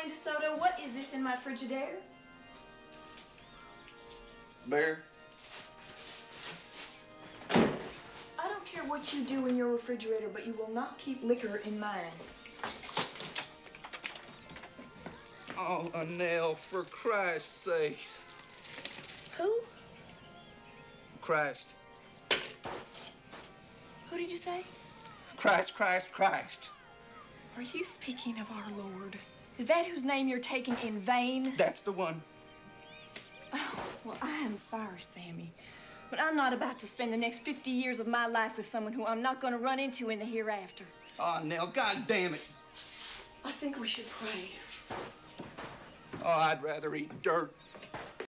Dwayne DeSoto, what is this in my Frigidaire? Bear? I don't care what you do in your refrigerator, but you will not keep liquor in mine. Oh, Annelle, for Christ's sake. Who? Christ. Who did you say? Christ, Christ, Christ. Are you speaking of our Lord? Is that whose name you're taking in vain? That's the one. Oh, well, I am sorry, Sammy. But I'm not about to spend the next 50 years of my life with someone who I'm not going to run into in the hereafter. Oh, Nell, God damn it. I think we should pray. Oh, I'd rather eat dirt.